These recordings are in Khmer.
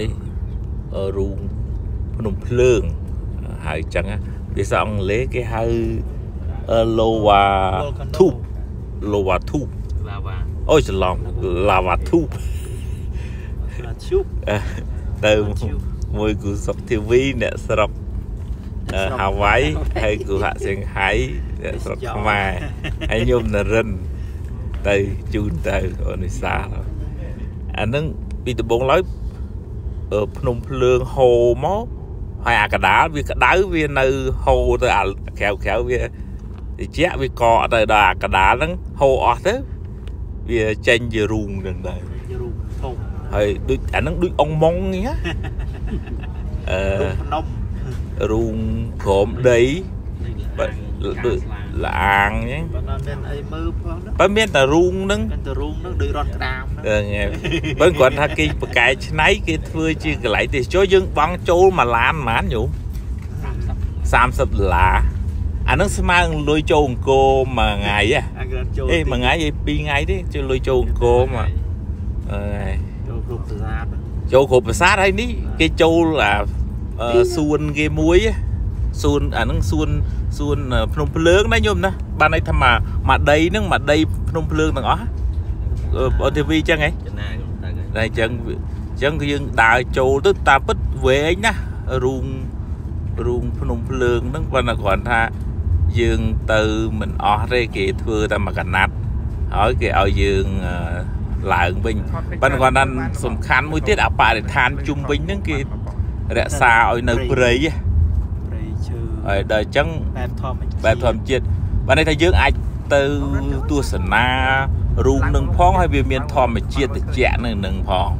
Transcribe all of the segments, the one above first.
នេះរូងភ្នំភ្លើងហៅចឹងណាភាសាអង់គ្លេសគេហៅ Lowa Tube Lowa Tube ឡាវ៉ាអូយច្រឡំ Lava Tube ឈូបទៅមួយគូសុកធីវីអ្នកស្រុកហាវ៉ៃហើយគូហាក់សៀងហៃអ្នកស្រុកខ្មែរហើយញោមនរិនទៅជូនទៅអូនិសាអានឹងពីដំបងឡើយ ភ្នំភ្លើងហូរមកហើយអាកដាលវាក្តៅវានៅហូរទៅអាក្រៅក្រៅវាតិចវាកកទៅដល់អាកដាលហ្នឹងហូរអស់ទៅវាចេញជារូងហ្នឹងដែររូបធំហើយដូចអាហ្នឹងដូចអងម៉ុងនេះណាអឺរូបភ្នំរូងក្រមដីបើដូច លាអាងអញ្ចឹងបើអត់មានអីមើលផងណាបើមានតែរូងហ្នឹងមានតែរូងហ្នឹងដូចរត់ក្តាមហ្នឹងហ្នឹងហើយបើគាត់ថាគេបកែឆ្នៃគេធ្វើជាកន្លែងទេសចរយើងបង់ចូលមួយឡានប៉ុន្មានញោម30ដុល្លារអាហ្នឹងស្មើនឹងលុយចូលអង្គរមួយថ្ងៃហ៎អាក្រានចូលអេមួយថ្ងៃឯ2ថ្ងៃទេចូលលុយចូលអង្គរមកអឺហើយចូលគ្រប់ប្រាសាទហ្នឹងចូលគ្រប់ប្រាសាទហើយនេះគេចូលអាអឺសួនគេមួយហ៎ សួនអាហ្នឹងសួនសួនភ្នំភ្លើងណាញោមណាបានន័យថាមកមកដីហ្នឹងមកដីភ្នំភ្លើងទាំងអស់អឺអូធីវីចឹងហ៎ចំណាយទៅតែអញ្ចឹងវាអញ្ចឹងគឺយើងដើរចូលទៅតាមពិតវែងណារូងរូងភ្នំភ្លើងហ្នឹងប៉ុន្តែគ្រាន់ថាយើងទៅមិនអស់ទេគេធ្វើតែមួយកណាត់ហើយគេឲ្យយើងអឺឡើងវិញប៉ុន្តែគាត់ថាសំខាន់មួយទៀតអបរិស្ថានជុំវិញហ្នឹងគេរក្សាឲ្យនៅព្រៃហ៎ព្រៃឈើ ហើយដល់អញ្ចឹងបែបធម្មជាតិបែបធម្មជាតិបានន័យថាយើងអាចទៅទស្សនារូងនឹងផងហើយវាមានធម្មជាតិត្រជាក់នៅនឹងផង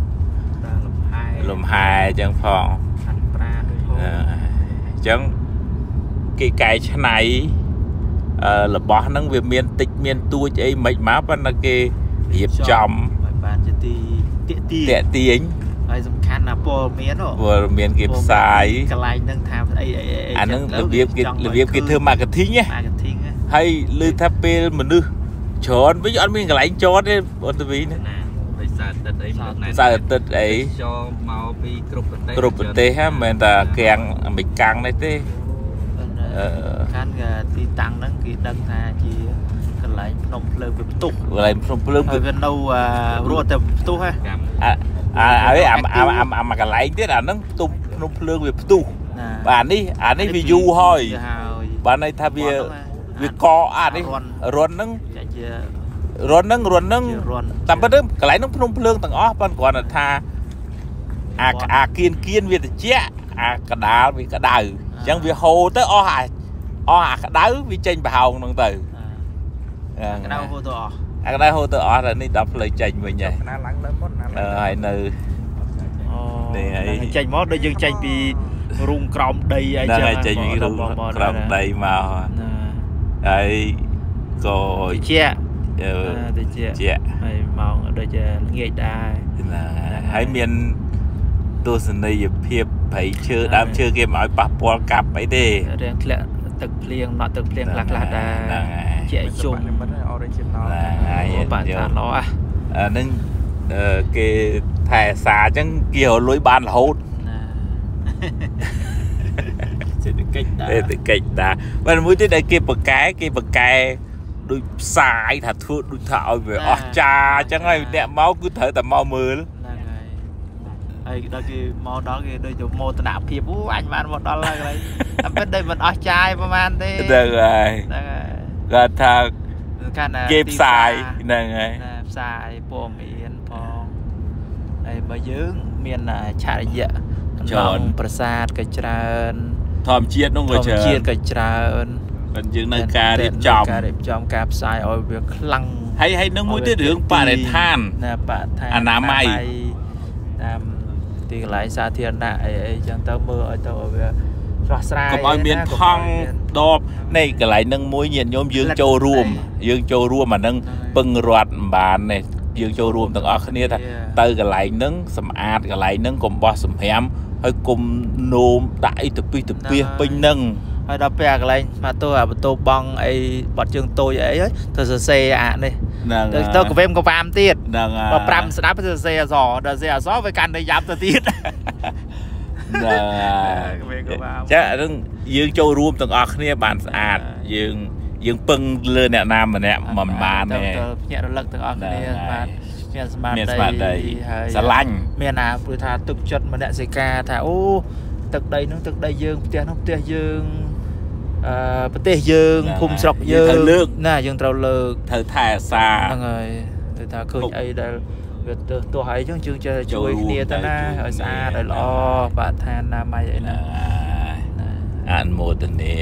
ដល់លំហែលំហែអញ្ចឹងផងខាត់ប្រាដូចហូអឺអញ្ចឹងគេកែច្នៃអឺរបស់ហ្នឹងវាមានតិចមានទួចអីមិនមកប៉ុន្តែគេរៀបចំឲ្យបានជាទីតាកទាញតាក់ទាញ ហើយសំខាន់ណាព័ត៌មានហ៎ព្រោះមានគេផ្សាយកន្លែងហ្នឹងថាអីអីអីអាហ្នឹងរបៀបគេរបៀបគេធ្វើ marketing ណា marketing ណាហើយឮថាពេលមនុស្សច្រើនវិញអត់មានកន្លែងចតទេអត់ទៅវិញណាណាដោយសារទឹកអីមិនណែសៅរ៍អាទិត្យអីចូលមកពីគ្រប់ប្រទេសគ្រប់ប្រទេសហ្នឹងមិនមែនតែកាំងអាមេរិកាំងនេះទេអឺខានគេទីតាំងហ្នឹងគេដឹងថាជាកន្លែងភ្នំភ្លើងវាផ្ទុះកន្លែងភ្នំភ្លើងហើយវានៅអារត់តែផ្ទុះហ៎កម្ម អាអាអាអាអាអាអាមួយកន្លែងទៀតអាហ្នឹងផ្ទុំភ្នំភ្លើងវាផ្ទុះណាបាទនេះអានេះវាយូរហើយវាហើយបាទន័យថាវាវាកអានេះរន់ហ្នឹងចាជារន់ហ្នឹងរន់ហ្នឹងជារន់តាមពិតទៅកន្លែងហ្នឹងភ្នំភ្លើងទាំងអស់ប៉ុន្តែគ្រាន់តែថាអាអាគៀនគៀនវាត្រជាក់អាកដាលវាក្តៅអញ្ចឹងវាហូរទៅអស់អាអស់អាក្តៅវាចេញប្រហោងហ្នឹងទៅអាក្តៅហូរទៅអស់ អាក្តៅហូរទៅអស់ហើយនេះដល់ផ្លូវចេញវិញហើយណាឡើងលើមុនណាអឺហើយនៅអូនេះហើយហ្នឹងចេញមកដូចយើងចេញពីរូងក្រោមដីអីហ្នឹងចឹងហើយចេញពីរូងក្រោមដីមកណាហើយក៏តិចអឺតិចជាក់ហើយមកដូចជាល្ងាចដែរណាហើយមានទស្សនីយភាពព្រៃឈើដើមឈើគេមិនឲ្យប៉ះពាល់កាប់អីទេរៀងធ្លាក់ទឹកភ្លៀងណក់ទឹកភ្លៀងខ្លះខ្លះដែរហ្នឹងហើយជាជុំ មិន original ហ្នឹងហើយអូបាទថាល្អអាអាហ្នឹងអឺគេថែសាអញ្ចឹងគេរលួយបានរហូតណាសេដ្ឋកិច្ចដែរសេដ្ឋកិច្ចតាបាទមួយទៀតដែលគេបកកែគេបកកែដូចផ្សាយថាធ្វើដូចថាឲ្យវាអស់ចាអញ្ចឹងហើយអ្នកមកគឺត្រូវតែមកមើលហ្នឹងហើយហើយដល់គេមកដល់គេដូចជាមោទនភាពអូអញបានមកដល់ហើយកន្លែងតែពិតដូចមិនអស់ចាយប្រហែលទេហ្នឹងហើយហ្នឹងហើយគាត់ថា កាន់តែគេផ្សាយទីហ្នឹងហើយណាផ្សាយព័ត៌មានផងហើយបើយើងមានឆរិយៈក្នុងប្រាសាទក៏ច្រើនធម្មជាតិនោះក៏ធម្មច្រើនជាតិក៏ច្រើនមិនយើងនៅការរៀបចំការរៀបចំការផ្សាយឲ្យវាខ្លាំងហើយហើយនឹងមួយទៀតរឿងបរិស្ថានណាបរិស្ថានអនាម័យតាមទីកន្លែងសាធារណៈអីអីចឹងទៅមើលឲ្យទៅឲ្យវា ស្រស់ស្រាយកុំឲ្យមានណាថង់ដបនេះកន្លែងនឹងមួយញាតិញោមយើងលិតចូលរួមអីយើងចូលរួមអានឹងហ្នឹងហើយពឹងរត់មិនបាននេះយើងចូលរួមទាំងអស់គ្នាថា Yeah. ទៅកន្លែងហ្នឹងសម្អាតកន្លែងហ្នឹងកុំបោះសម្រាមហើយគុំនោមដាក់អីទៅពីទៅពីហ្នឹងហើយពេញហ្នឹងហើយដល់ពេលអាកន្លែងមកទៅអាបន្ទោបងអីបាត់ជើងតូចអីហើយទៅសរសេរអានេះហ្នឹងទៅហើយទៅកវេមកវាមទៀតហ្នឹងហើយបើ5ស្ដាប់ទៅសរសេរអសដល់សរសេរអសវាកាន់តែយ៉ាប់ទៅទៀតហ្នឹងក្មេងក៏ បានចាអាហ្នឹងយើងចូលរួមទាំងអស់គ្នាបានស្អាតយើងយើងពឹងលើអ្នកណាម្នាក់មិនបានទេទៅភ្ញាក់រលឹកទាំងអស់គ្នាហ្នឹងហើយបាទមានស្មារតីមានស្មារតីហើយស្រឡាញ់មានអាព្រោះថាទឹកចិត្តមនសិការថាអូទឹកដីនោះទឹកដីយើងផ្ទះនោះផ្ទះយើងអឺប្រទេសយើងហ្នឹងភូមិស្រុកហើយយើងយើងត្រូវលើកណាយើងត្រូវលើកត្រូវថែអាសាហ្នឹងហើយគឺថាឃើញពុកអីដែល វាទោះទោះហើយចឹងយើងចេះចូលជួយរួមគ្នាទៅណាទៅជួយឲ្យស្អាតគ្នាឲ្យល្អបរិស្ថានណាម័យអីណាអនុមោទនា